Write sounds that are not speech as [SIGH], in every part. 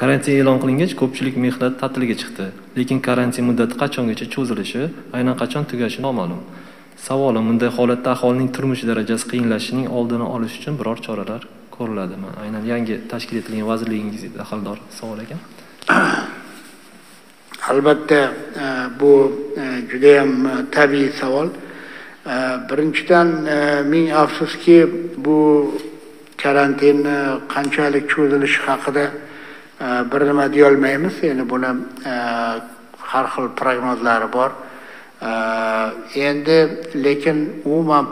karantin e'lon qilingach ko'pchilik mehnat ta'tiliga chiqdi. Lekin karantin muddati qachongacha cho'zilishi aynan qachon tugashi noma'lum. Savolim bunday holatda aholining turmush darajasi qiyinlashishining oldini olish uchun biror choralar ko'riladimi? Aynan yangi tashkil etilgan vazirligingiz daxldor savol ekan [CLEARS THROAT] albatta e, bu e, judayam e, tabiiy savol. Birinchidan ming afsuski bu karantinni qanchalik cho'zilishi haqida Э, bir nima deyolmaymiz. Endi buni э, har xil prognozlari bor. Э, endi lekin umuman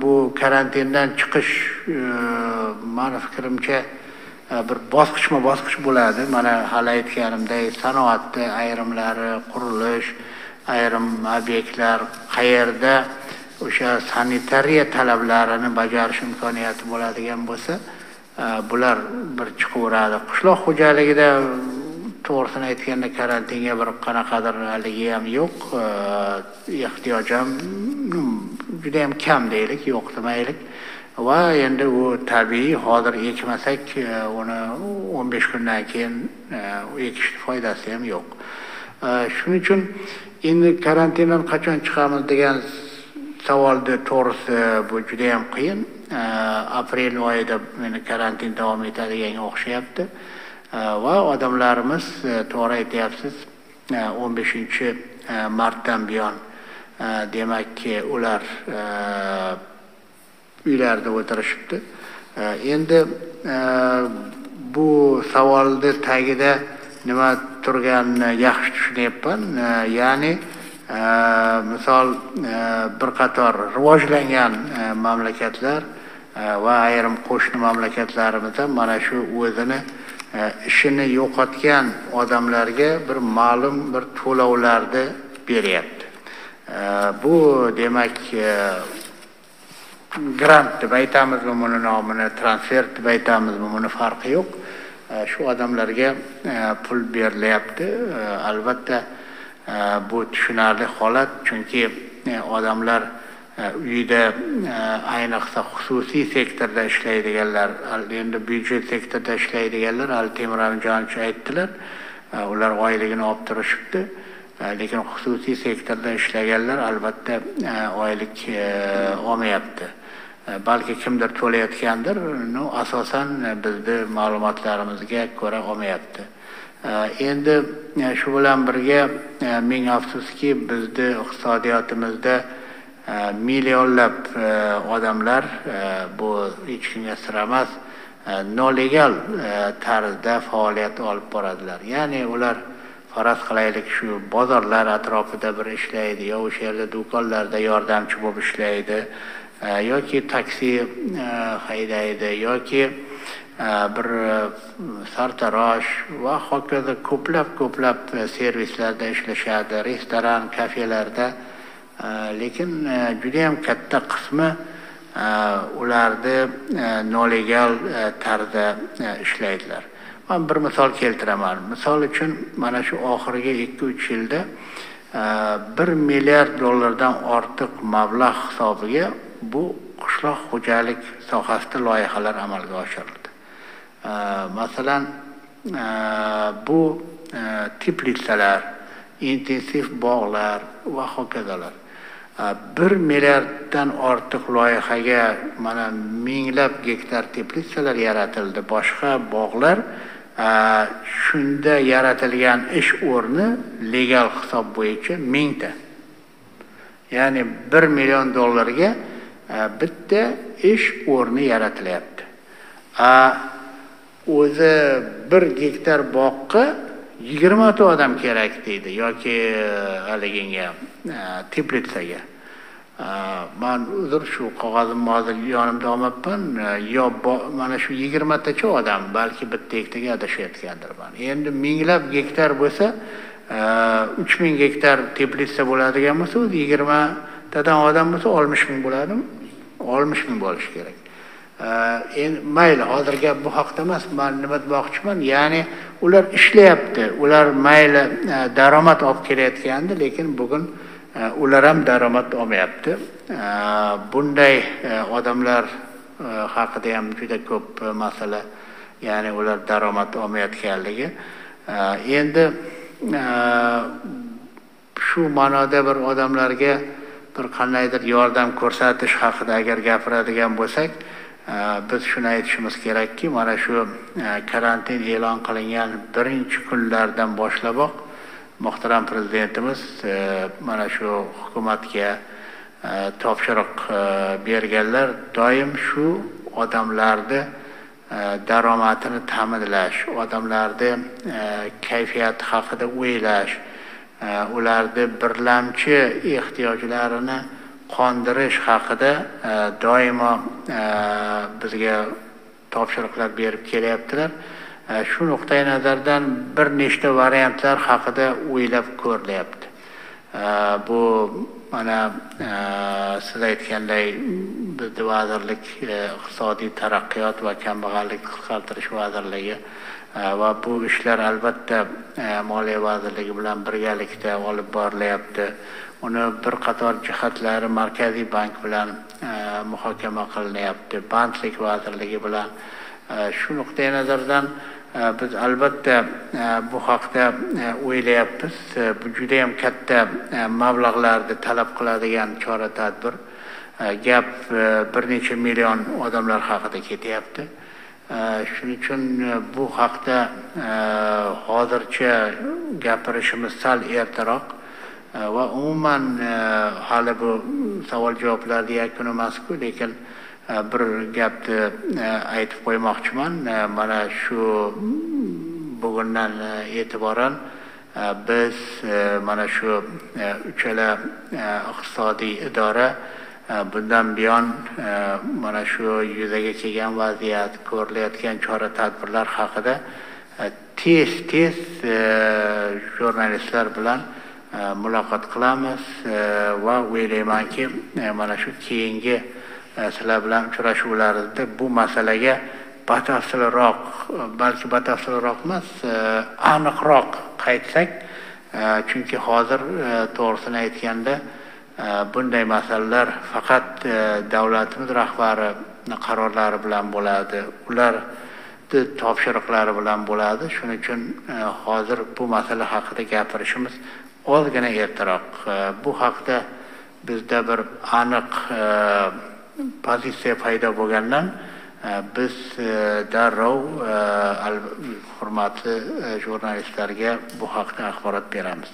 bu karantindan chiqish mani fikrimcha bir bosqichma bosqich bo'ladi. Mana hali aytganimdek sanoatni ayrimlari qurilish ayrim obyektlar qayerda o'sha sanitariya talablarini bajarish imkoniyati bo'ladigan bo'lsa Э, bular bir chiqaveradi qishloq xo'jaligida to'g'risini aytganda karantinga bir qanaqadir haligi ham yo'q. Э, Ehtiyoj ham juda yam kam deylik yo'q demaylik va endi u tabiiy hozir ekmasak э, uni o'n besh kundan keyin ekishni foydasi ham yo'q. Shuning uchun endi karantindan qachon chiqamiz degan savolni to'g'risi bu judayam qiyin. Э, aprel oyida meni karantin davom etadiganga o'xshayapti. Э, va odamlarimiz э, to'g'ri aytyapsiz o'n beshinchi martdan buyon demakki ular uylarida o'tirishibdi. Endi bu savolni tagida nima turganini yaxshi tushunyapman. Ya'ni misol e, bir qator rivojlangan e, mamlakatlar va ayrim qo'shni mamlakatlarimizda mana shu o'zini e, ishini yo'qotgan odamlarga bir ma'lum bir to'lovlarni beryapti. Bu demak e, grant deb aytamizmi buni nomini transfer deb aytamizmi buni farqi yo'q. Shu odamlarga e, pul berilyapti. Albatta bu tushunarli holat chunki odamlar uyida ayniqsa xususiy sektorda ishlaydiganlar endi byudjet sektorda ishlaydiganlar hali temur amjonovich aytdilar ular oyligini olib turishibdi. Lekin xususiy sektorda ishlaganlar albatta oylik olmayapti. Balki kimdir to'layotgandir no asosan e, bizni ma'lumotlarimizga ko'ra olmayapti. Endi e, shu bilan birga e, ming afsuski bizni iqtisodiyotimizda Э, millionlab э, odamlar э, bu hech kimga sir emas nolegal tarzda faoliyat olib boradilar. Ya'ni ular faraz qilaylik shu bozorlar atrofida bir ishlaydi yo o'sha yerda do'konlarda yordamchi bo'lib ishlaydi e, yoki taksi e, haydaydi yoki e, bir sartarosh va hokazo ko'plab ko'plab servislarda ishlashadi restoran kafelarda Э, lekin э, judayam katta qismi э, ularni nolegal tarzda e, ishlaydilar. Man bir misol keltiraman. Misol uchun mana shu oxirgi ikki uch yilda e, bir milliard dollardan ortiq mablag' hisobiga bu qishloq xo'jalik sohasida loyihalar amalga oshirildi. E, masalan bu teplitsalar intensiv bog'lar va hokazolar. Bir milliarddan ortiq loyihaga mana minglab gektar teplitsalar yaratildi. Boshqa bog'lar shunda yaratilgan ish o'rni legal hisob bo'yicha mingta. Ya'ni bir million dollarga bitta ish o'rni yaratilyapti. O'zi bir gektar bog'qa yigirmata odam kerak deydi yoki e, haliginga e, teplitsaga. E, man uzr shu qog'ozimni hozir yonimda olmabman. Yo mana shu yigirmatacha odam balki bitta ikkitaga adashayotgandirman endi minglab gektar bo'lsa uch ming gektar teplitsa bo'ladigan bo'lsa o'zi yigirmatadan odam bo'lsa oltmish ming bo'ladimi? Oltmish ming bo'lishi kerak. Endi mayli hozir gap bu haqida emas man nima demoqchiman? Ya'ni ular ishlayapti ular mayli daromad olib kelayotgandi lekin bugun ular ham daromad olmayapti. Bunday odamlar haqida ham juda ko'p masala ya'ni ular daromad olmayotganligi. Endi shu ma'noda bir odamlarga bir qandaydir yordam ko'rsatish haqida agar gapiradigan bo'lsak Э, biz shuni aytishimiz kerakki mana shu э, karantin e'lon qilingan birinchi kunlardan boshlaboq muhtaram prezidentimiz э, mana shu hukumatga topshiriq berganlar doim shu odamlarni daromadini ta'minlash odamlarni kayfiyati haqida o'ylash ularni birlamchi ehtiyojlarini qondirish haqida e, doimo e, bizga topshiriqlar berib kelyaptilar. E, shu nuqtai nazardan bir nechta variantlar haqida o'ylab ko'rilyapti bu mana siz aytganday bizni vazirlik iqtisodiy taraqqiyot va kambag'allikni qisqartirish vazirligi va bu ishlar albatta moliya vazirligi bilan birgalikda olib borilyapti. Uni bir qator jihatlari markaziy bank bilan e, muhokama qilinyapti. Bandlik vazirligi bilan e, shu nuqtai nazardan e, biz albatta bu haqda o'ylayapmiz. Bu judayam katta mablag'larni talab qiladigan chora tadbir. Gap bir necha million odamlar haqida ketyapti. Shuning uchun bu haqda hozircha gapirishimiz sal ertaroq. Va umuman hali bu savol javoblarni yakuni emasku lekin bir gapni aytib qo'ymoqchiman mana shu bugundan e'tiboran biz mana shu uchala iqtisodiy idora bundan buyon mana shu yuzaga kelgan vaziyat ko'rilayotgan chora tadbirlar haqida tez tez jurnalistlar bilan muloqot qilamiz va o'ylaymanki mana shu keyingi sizlar bilan uchrashuvlarda bu masalaga batafsilroq balki batafsilroq emas aniqroq qaytsak chunki hozir to'g'risini aytganda bunday masalalar faqat davlatimiz rahbari qarorlari bilan bo'ladi. Ularni topshiriqlari bilan bo'ladi. Shuning uchun hozir bu masala haqida gapirishimiz ozgina ertaroq e, bu haqda bizda bir aniq e, pozitsiya paydo bo'lgandan e, biz darrov hurmatli jurnalistlarga bu haqda axborot beramiz.